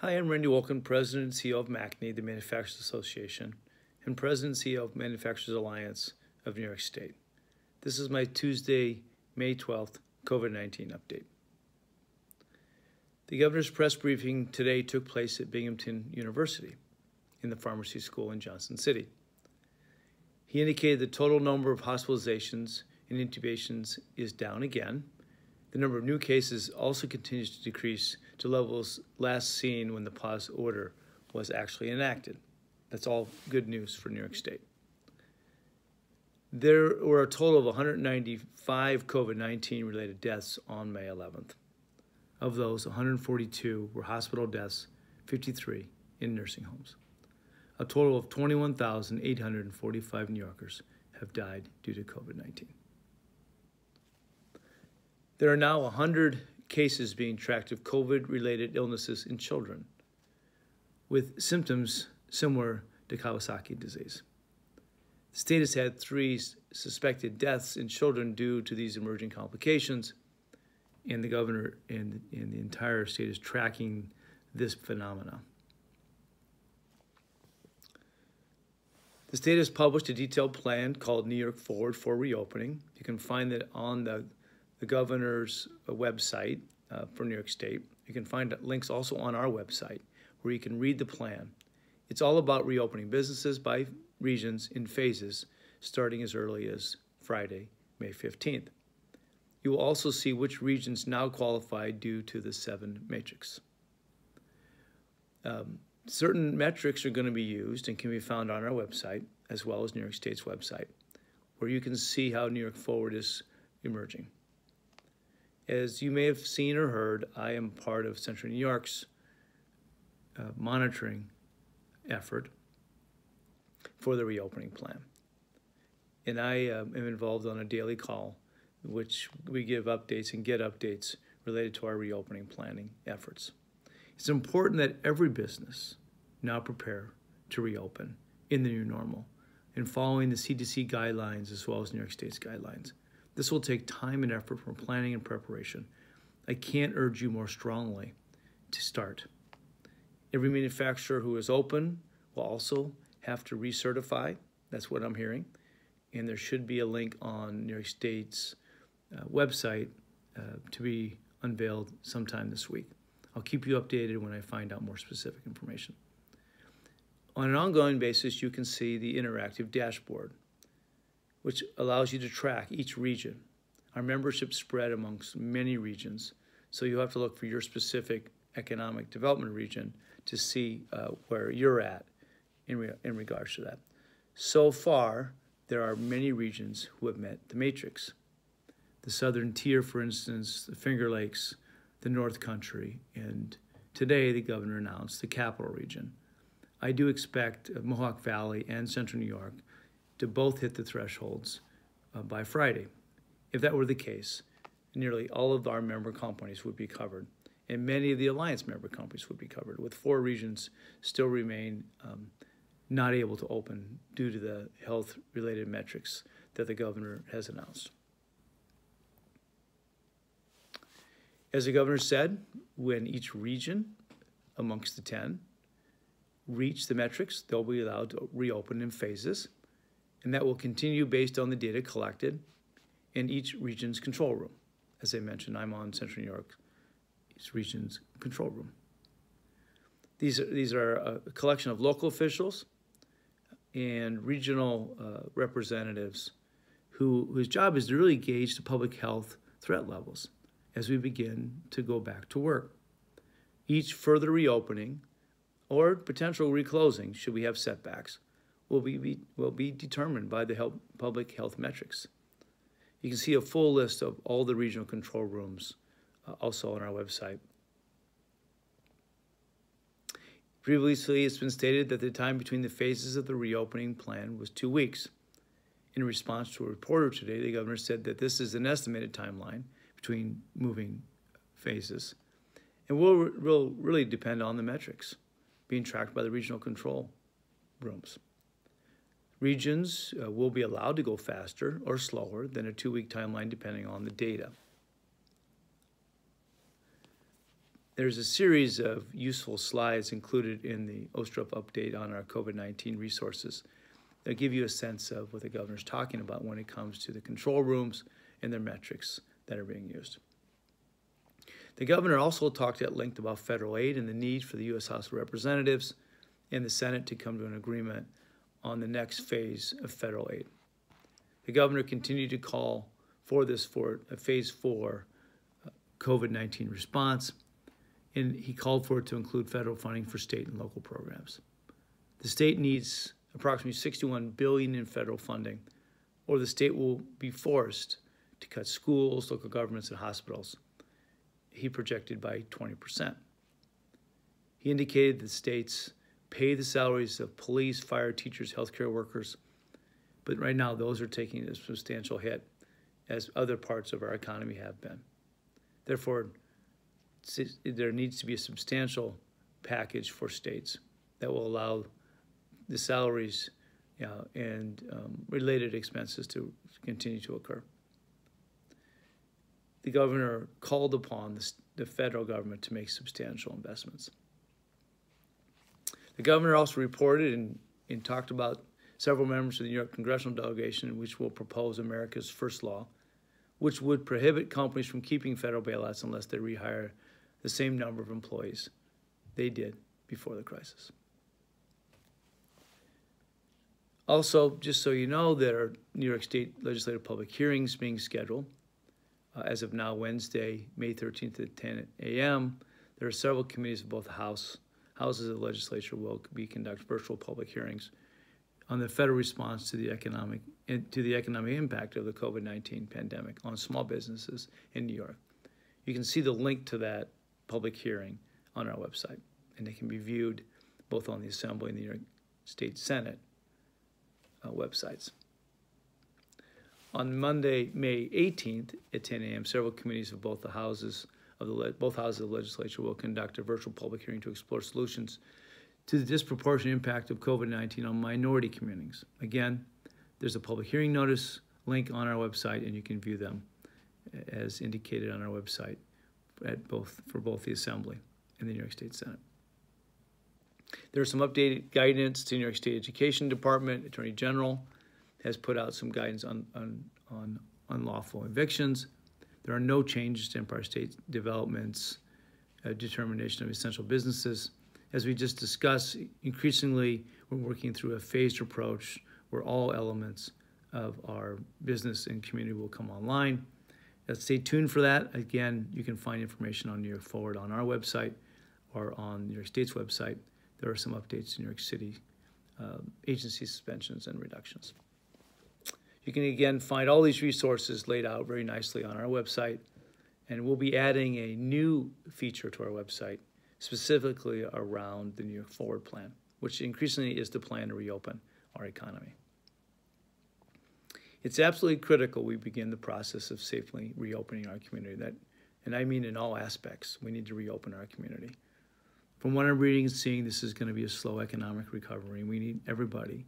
Hi, I'm Randy Wolken, President and CEO of MACNY, the Manufacturers Association, and President and CEO of Manufacturers Alliance of New York State. This is my Tuesday, May 12th COVID 19 update. The governor's press briefing today took place at Binghamton University in the pharmacy school in Johnson City. He indicated the total number of hospitalizations and intubations is down again. The number of new cases also continues to decrease to levels last seen when the pause order was actually enacted. That's all good news for New York State. There were a total of 195 COVID 19 related deaths on May 11th. Of those, 142 were hospital deaths, 53 in nursing homes. A total of 21,845 New Yorkers have died due to COVID 19. There are now 100 cases being tracked of COVID related illnesses in children with symptoms similar to Kawasaki disease. The state has had three suspected deaths in children due to these emerging complications, and the governor and, and the entire state is tracking this phenomena. The state has published a detailed plan called New York Forward for reopening. You can find it on the, the governor's uh, website uh, for New York State. You can find links also on our website where you can read the plan. It's all about reopening businesses by regions in phases starting as early as Friday, May 15th. You will also see which regions now qualify due to the seven matrix. Um, certain metrics are going to be used and can be found on our website as well as New York State's website, where you can see how New York Forward is emerging. As you may have seen or heard, I am part of Central New York's uh, monitoring effort for the reopening plan. And I um, am involved on a daily call, which we give updates and get updates related to our reopening planning efforts. It's important that every business now prepare to reopen in the new normal and following the CDC guidelines as well as New York State's guidelines. This will take time and effort from planning and preparation. I can't urge you more strongly to start. Every manufacturer who is open will also have to recertify. That's what I'm hearing. And there should be a link on New York State's uh, website uh, to be unveiled sometime this week. I'll keep you updated when I find out more specific information. On an ongoing basis, you can see the interactive dashboard, which allows you to track each region. Our membership spread amongst many regions, so you have to look for your specific economic development region to see uh, where you're at in, re in regards to that. So far, there are many regions who have met the matrix. The southern tier, for instance, the Finger Lakes, the North Country, and today the governor announced the capital region. I do expect Mohawk Valley and Central New York to both hit the thresholds uh, by Friday. If that were the case, nearly all of our member companies would be covered, and many of the Alliance member companies would be covered, with four regions still remain um, not able to open due to the health-related metrics that the governor has announced. As the governor said, when each region amongst the 10 reach the metrics, they'll be allowed to reopen in phases, and that will continue based on the data collected in each region's control room. As I mentioned, I'm on Central New York, each region's control room. These are, these are a collection of local officials and regional uh, representatives who, whose job is to really gauge the public health threat levels as we begin to go back to work. Each further reopening or potential reclosing, should we have setbacks, will be, will be determined by the health, public health metrics. You can see a full list of all the regional control rooms uh, also on our website. Previously, it's been stated that the time between the phases of the reopening plan was two weeks. In response to a reporter today, the governor said that this is an estimated timeline between moving phases and will, will really depend on the metrics being tracked by the regional control rooms. Regions uh, will be allowed to go faster or slower than a two-week timeline depending on the data. There's a series of useful slides included in the OSTRUP update on our COVID-19 resources that give you a sense of what the governor's talking about when it comes to the control rooms and their metrics that are being used. The governor also talked at length about federal aid and the need for the U.S. House of Representatives and the Senate to come to an agreement on the next phase of federal aid. The governor continued to call for this for a phase four uh, COVID 19 response and he called for it to include federal funding for state and local programs. The state needs approximately 61 billion in federal funding, or the state will be forced to cut schools, local governments, and hospitals. He projected by 20%. He indicated that states pay the salaries of police, fire, teachers, healthcare workers, but right now those are taking a substantial hit, as other parts of our economy have been. Therefore, there needs to be a substantial package for states that will allow the salaries and um, related expenses to continue to occur. The governor called upon the, the federal government to make substantial investments. The governor also reported and, and talked about several members of the New York congressional delegation, which will propose America's first law, which would prohibit companies from keeping federal bailouts unless they rehire the same number of employees they did before the crisis. Also, just so you know, there are New York State legislative public hearings being scheduled. Uh, as of now, Wednesday, May 13th at 10 a.m., there are several committees of both the House, houses of the legislature will be conduct virtual public hearings on the federal response to the economic to the economic impact of the COVID-19 pandemic on small businesses in New York. You can see the link to that public hearing on our website, and they can be viewed both on the Assembly and the New York State Senate uh, websites. On Monday, May 18th at 10 a.m., several committees of both the houses of the both houses of the legislature will conduct a virtual public hearing to explore solutions to the disproportionate impact of COVID-19 on minority communities. Again, there's a public hearing notice link on our website, and you can view them as indicated on our website at both for both the Assembly and the New York State Senate. There's some updated guidance to New York State Education Department. Attorney General has put out some guidance on, on, on unlawful evictions. There are no changes to Empire State Development's uh, determination of essential businesses. As we just discussed, increasingly we're working through a phased approach where all elements of our business and community will come online. Let's stay tuned for that. Again, you can find information on New York Forward on our website or on New York State's website. There are some updates to New York City uh, agency suspensions and reductions. You can again find all these resources laid out very nicely on our website. And we'll be adding a new feature to our website specifically around the New York Forward Plan, which increasingly is the plan to reopen our economy. It's absolutely critical we begin the process of safely reopening our community. That, and I mean in all aspects, we need to reopen our community. From what I'm reading and seeing, this is going to be a slow economic recovery. We need everybody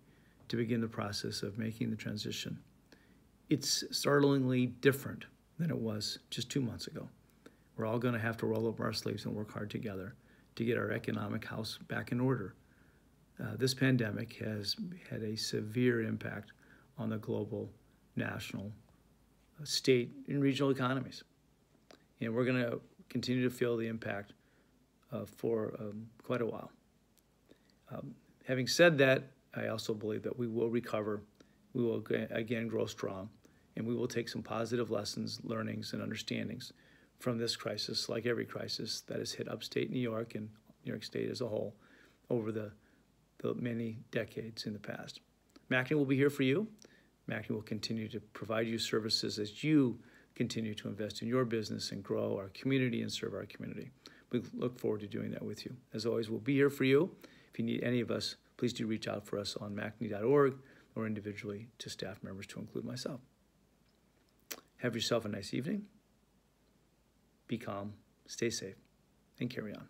to begin the process of making the transition. It's startlingly different than it was just two months ago. We're all going to have to roll up our sleeves and work hard together to get our economic house back in order. Uh, this pandemic has had a severe impact on the global national, uh, state, and regional economies. And we're going to continue to feel the impact uh, for um, quite a while. Um, having said that, I also believe that we will recover. We will again grow strong, and we will take some positive lessons, learnings, and understandings from this crisis, like every crisis that has hit upstate New York and New York State as a whole over the, the many decades in the past. MACNY will be here for you. MACNY will continue to provide you services as you continue to invest in your business and grow our community and serve our community. We look forward to doing that with you. As always, we'll be here for you. If you need any of us, please do reach out for us on macny.org or individually to staff members to include myself. Have yourself a nice evening. Be calm, stay safe, and carry on.